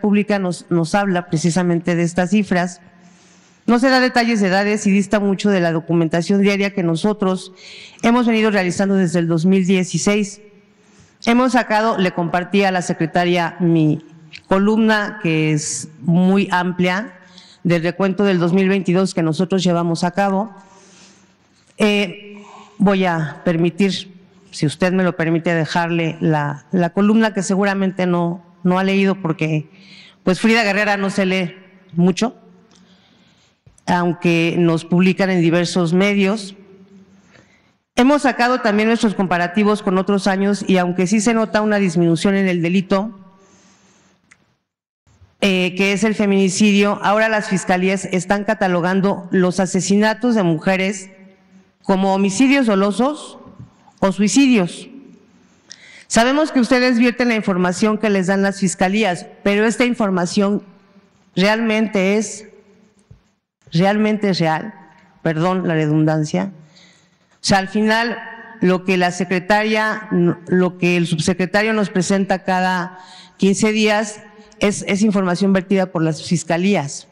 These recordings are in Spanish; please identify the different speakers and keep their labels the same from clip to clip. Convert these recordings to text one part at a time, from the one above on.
Speaker 1: Pública nos, nos habla precisamente de estas cifras. No se da detalles de edades y dista mucho de la documentación diaria que nosotros hemos venido realizando desde el 2016. Hemos sacado, le compartí a la secretaria mi columna que es muy amplia del recuento del 2022 que nosotros llevamos a cabo. Eh, voy a permitir, si usted me lo permite, dejarle la, la columna que seguramente no, no ha leído porque pues Frida Guerrera no se lee mucho, aunque nos publican en diversos medios. Hemos sacado también nuestros comparativos con otros años y aunque sí se nota una disminución en el delito, eh, que es el feminicidio, ahora las fiscalías están catalogando los asesinatos de mujeres como homicidios dolosos o suicidios. Sabemos que ustedes vierten la información que les dan las fiscalías, pero esta información realmente es, realmente es real, perdón la redundancia. O sea, al final lo que la secretaria, lo que el subsecretario nos presenta cada 15 días es, es información vertida por las fiscalías.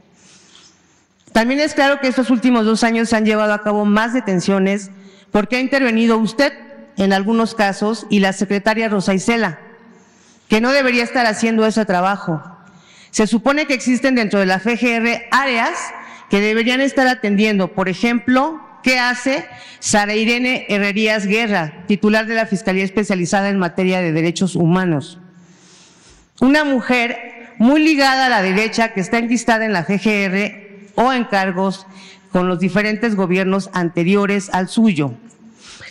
Speaker 1: También es claro que estos últimos dos años se han llevado a cabo más detenciones porque ha intervenido usted en algunos casos y la secretaria Rosa Isela, que no debería estar haciendo ese trabajo. Se supone que existen dentro de la FGR áreas que deberían estar atendiendo. Por ejemplo, ¿qué hace Sara Irene Herrerías Guerra, titular de la Fiscalía Especializada en Materia de Derechos Humanos? Una mujer muy ligada a la derecha que está enquistada en la FGR o en cargos con los diferentes gobiernos anteriores al suyo.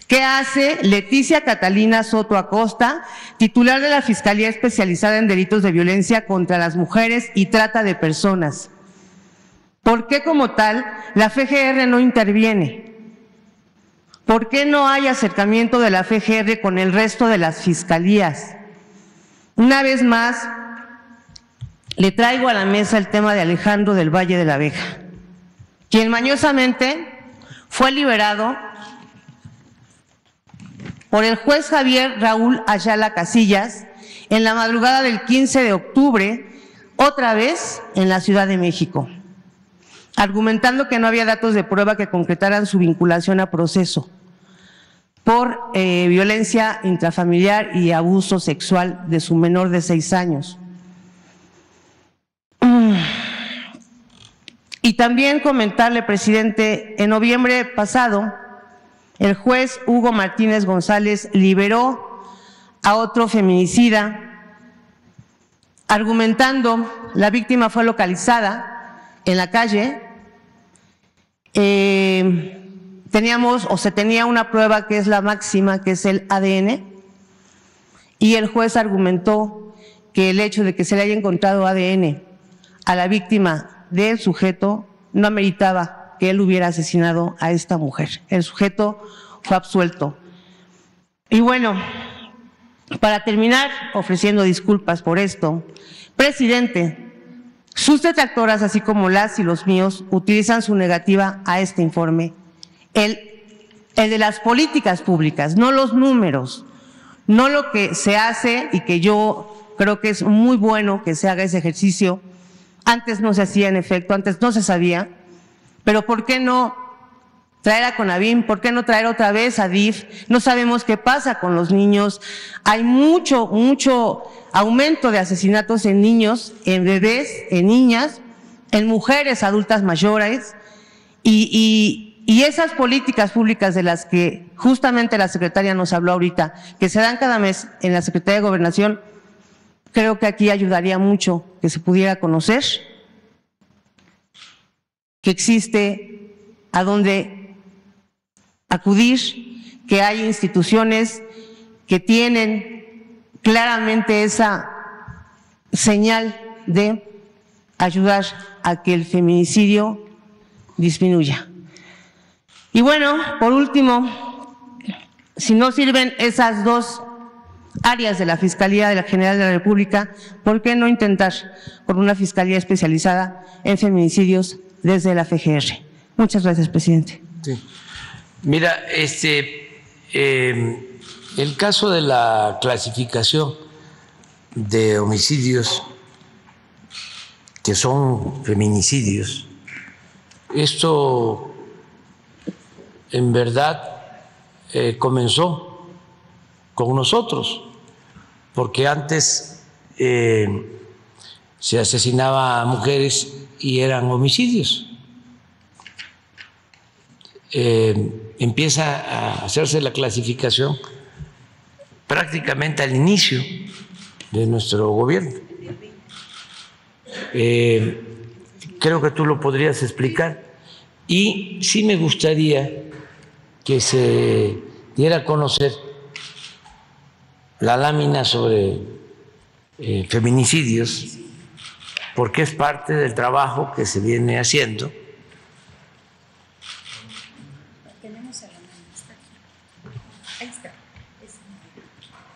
Speaker 1: ¿Qué hace Leticia Catalina Soto Acosta, titular de la Fiscalía Especializada en Delitos de Violencia contra las Mujeres y Trata de Personas? ¿Por qué como tal la FGR no interviene? ¿Por qué no hay acercamiento de la FGR con el resto de las fiscalías? Una vez más, le traigo a la mesa el tema de Alejandro del Valle de la Veja, quien mañosamente fue liberado por el juez Javier Raúl Ayala Casillas en la madrugada del 15 de octubre, otra vez en la Ciudad de México, argumentando que no había datos de prueba que concretaran su vinculación a proceso por eh, violencia intrafamiliar y abuso sexual de su menor de seis años. Y también comentarle, presidente, en noviembre pasado, el juez Hugo Martínez González liberó a otro feminicida, argumentando la víctima fue localizada en la calle. Eh, teníamos o se tenía una prueba que es la máxima, que es el ADN, y el juez argumentó que el hecho de que se le haya encontrado ADN a la víctima del sujeto no ameritaba que él hubiera asesinado a esta mujer. El sujeto fue absuelto. Y bueno, para terminar, ofreciendo disculpas por esto, presidente, sus detractoras, así como las y los míos, utilizan su negativa a este informe, el, el de las políticas públicas, no los números, no lo que se hace y que yo creo que es muy bueno que se haga ese ejercicio. Antes no se hacía en efecto, antes no se sabía, pero ¿por qué no traer a Conavim? ¿Por qué no traer otra vez a DIF? No sabemos qué pasa con los niños. Hay mucho, mucho aumento de asesinatos en niños, en bebés, en niñas, en mujeres adultas mayores. Y, y esas políticas públicas de las que justamente la secretaria nos habló ahorita, que se dan cada mes en la Secretaría de Gobernación, creo que aquí ayudaría mucho que se pudiera conocer que existe a dónde acudir, que hay instituciones que tienen claramente esa señal de ayudar a que el feminicidio disminuya. Y bueno, por último, si no sirven esas dos áreas de la Fiscalía de la General de la República, ¿por qué no intentar con una Fiscalía especializada en feminicidios desde la FGR. Muchas gracias, presidente.
Speaker 2: Mira, este, eh, el caso de la clasificación de homicidios que son feminicidios. Esto en verdad eh, comenzó con nosotros, porque antes eh, se asesinaba a mujeres y eran homicidios. Eh, empieza a hacerse la clasificación prácticamente al inicio de nuestro gobierno. Eh, creo que tú lo podrías explicar. Y sí me gustaría que se diera a conocer la lámina sobre eh, feminicidios, porque es parte del trabajo que se viene haciendo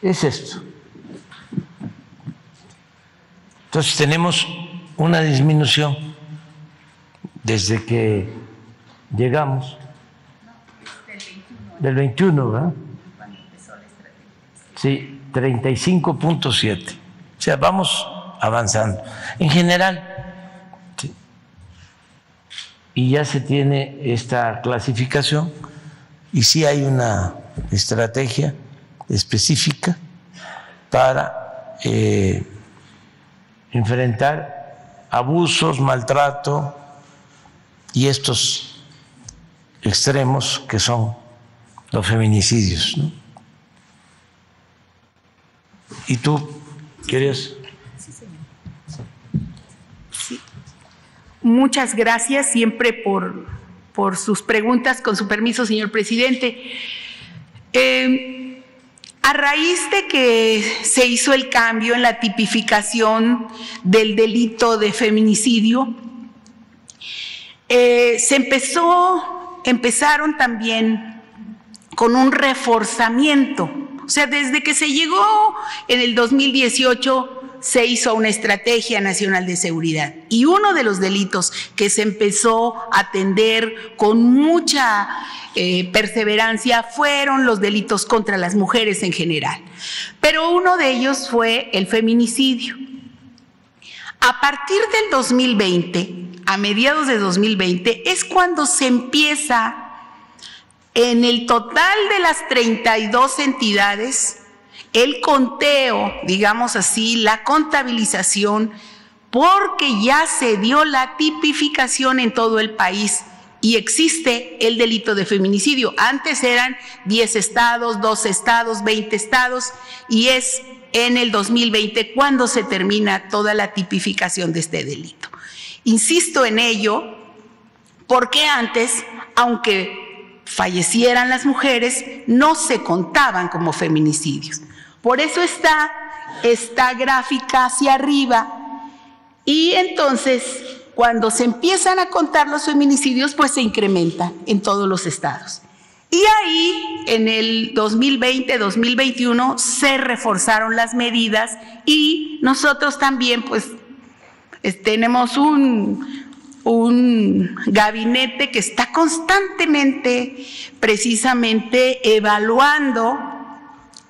Speaker 2: es esto. Entonces tenemos una disminución desde que llegamos del 21, ¿verdad? Sí, 35.7. O sea, vamos avanzando. En general, y ya se tiene esta clasificación y sí hay una estrategia específica para eh, enfrentar abusos, maltrato y estos extremos que son los feminicidios. ¿Y tú querías?
Speaker 3: Muchas gracias siempre por, por sus preguntas. Con su permiso, señor presidente. Eh, a raíz de que se hizo el cambio en la tipificación del delito de feminicidio, eh, se empezó, empezaron también con un reforzamiento. O sea, desde que se llegó en el 2018 se hizo una estrategia nacional de seguridad y uno de los delitos que se empezó a atender con mucha eh, perseverancia fueron los delitos contra las mujeres en general. Pero uno de ellos fue el feminicidio. A partir del 2020, a mediados de 2020, es cuando se empieza en el total de las 32 entidades el conteo, digamos así, la contabilización, porque ya se dio la tipificación en todo el país y existe el delito de feminicidio. Antes eran 10 estados, 12 estados, 20 estados y es en el 2020 cuando se termina toda la tipificación de este delito. Insisto en ello porque antes, aunque fallecieran las mujeres, no se contaban como feminicidios. Por eso está esta gráfica hacia arriba. Y entonces, cuando se empiezan a contar los feminicidios, pues se incrementan en todos los estados. Y ahí, en el 2020-2021, se reforzaron las medidas y nosotros también, pues, tenemos un, un gabinete que está constantemente, precisamente, evaluando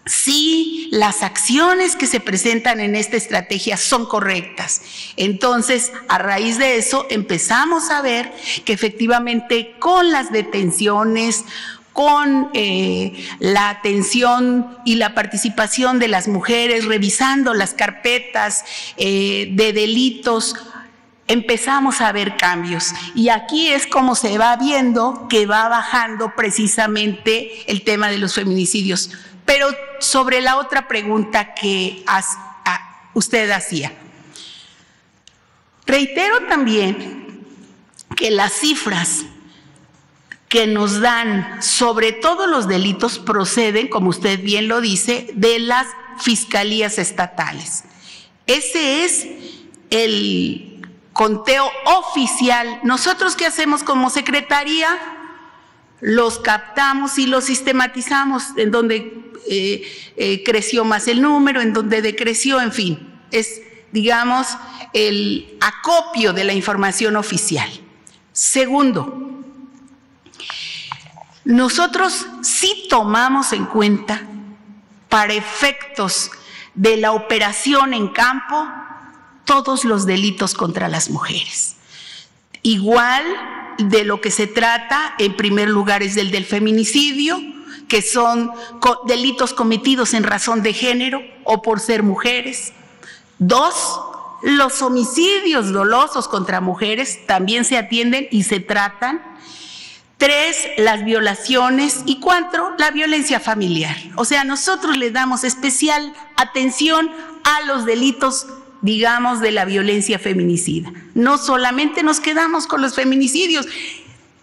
Speaker 3: si las acciones que se presentan en esta estrategia son correctas. Entonces, a raíz de eso, empezamos a ver que efectivamente con las detenciones, con eh, la atención y la participación de las mujeres, revisando las carpetas eh, de delitos, empezamos a ver cambios. Y aquí es como se va viendo que va bajando precisamente el tema de los feminicidios. Pero sobre la otra pregunta que usted hacía, reitero también que las cifras que nos dan sobre todos los delitos proceden, como usted bien lo dice, de las fiscalías estatales. Ese es el conteo oficial. Nosotros qué hacemos como secretaría? Los captamos y los sistematizamos en donde eh, eh, creció más el número, en donde decreció, en fin, es, digamos, el acopio de la información oficial. Segundo, nosotros sí tomamos en cuenta para efectos de la operación en campo todos los delitos contra las mujeres. Igual de lo que se trata, en primer lugar, es del del feminicidio, que son delitos cometidos en razón de género o por ser mujeres. Dos, los homicidios dolosos contra mujeres también se atienden y se tratan. Tres, las violaciones. Y cuatro, la violencia familiar. O sea, nosotros le damos especial atención a los delitos digamos, de la violencia feminicida. No solamente nos quedamos con los feminicidios.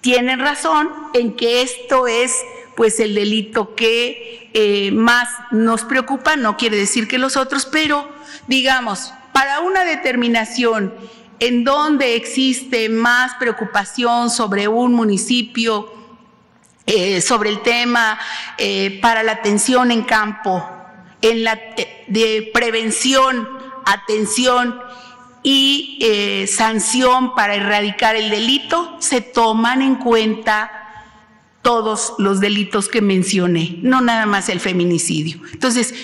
Speaker 3: Tienen razón en que esto es pues el delito que eh, más nos preocupa, no quiere decir que los otros, pero digamos, para una determinación en donde existe más preocupación sobre un municipio, eh, sobre el tema eh, para la atención en campo, en la de prevención, atención y sanción para erradicar el delito, se toman en cuenta todos los delitos que mencioné, no nada más el feminicidio. Entonces,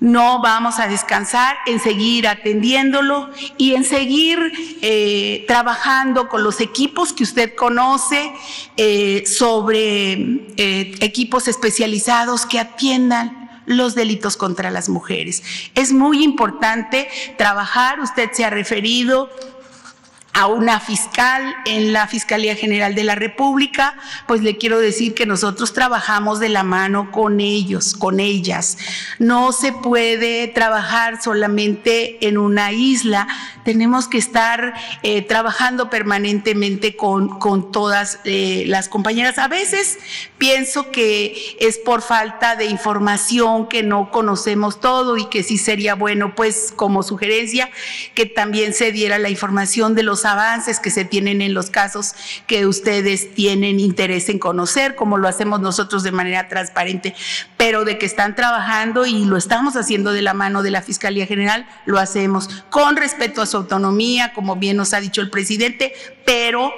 Speaker 3: no vamos a descansar en seguir atendiéndolo y en seguir eh, trabajando con los equipos que usted conoce eh, sobre eh, equipos especializados que atiendan los delitos contra las mujeres. Es muy importante trabajar, usted se ha referido a una fiscal en la Fiscalía General de la República, pues le quiero decir que nosotros trabajamos de la mano con ellos, con ellas. No se puede trabajar solamente en una isla, tenemos que estar eh, trabajando permanentemente con, con todas eh, las compañeras. A veces pienso que es por falta de información, que no conocemos todo y que sí sería bueno, pues como sugerencia, que también se diera la información de los avances que se tienen en los casos que ustedes tienen interés en conocer, como lo hacemos nosotros de manera transparente, pero de que están trabajando y lo estamos haciendo de la mano de la Fiscalía General, lo hacemos con respeto a su autonomía, como bien nos ha dicho el presidente, pero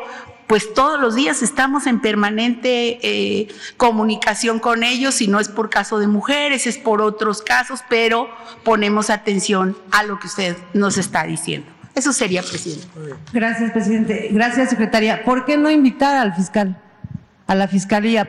Speaker 3: pues todos los días estamos en permanente eh, comunicación con ellos y no es por caso de mujeres, es por otros casos, pero ponemos atención a lo que usted nos está diciendo. Eso sería, presidente.
Speaker 1: Gracias, presidente. Gracias, secretaria. ¿Por qué no invitar al fiscal, a la fiscalía?